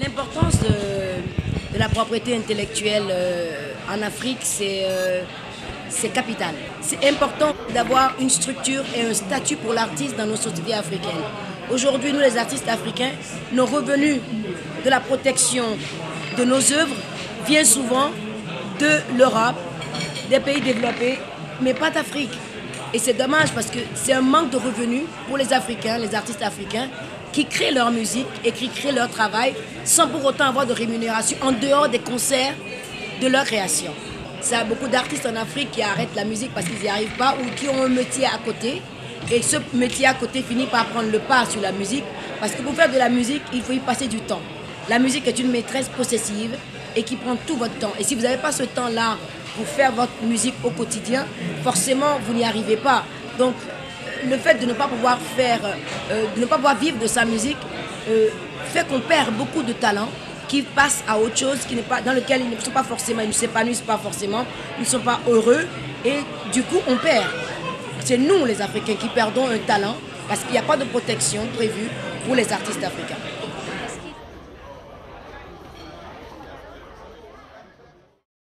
L'importance de, la propriété intellectuelle euh, en Afrique, euh, c'est capital. C'est important d'avoir une structure et un statut pour l'artiste dans nos sociétés africaines. Aujourd'hui, nous, les artistes africains, nos revenus de la protection de nos œuvres viennent souvent de l'Europe, des pays développés, mais pas d'Afrique. Et c'est dommage parce que c'est un manque de revenus pour les Africains, les artistes africains, qui créent leur musique et qui créent leur travail sans pour autant avoir de rémunération en dehors des concerts de leur création. Y a beaucoup d'artistes en Afrique qui arrêtent la musique parce qu'ils n'y arrivent pas ou qui ont un métier à côté. Et ce métier à côté finit par prendre le pas sur la musique parce que pour faire de la musique, il faut y passer du temps. La musique est une maîtresse possessive et qui prend tout votre temps. Et si vous n'avez pas ce temps-là pour faire votre musique au quotidien, forcément, vous n'y arrivez pas. Donc, le fait de ne pas pouvoir faire, euh, de ne pas pouvoir vivre de sa musique euh, fait qu'on perd beaucoup de talent qui passent à autre chose qui n'est pas dans lequel ils ne sont pas forcément, ils ne s'épanouissent pas forcément, ils ne sont pas heureux et du coup on perd. C'est nous les Africains qui perdons un talent parce qu'il n'y a pas de protection prévue pour les artistes africains.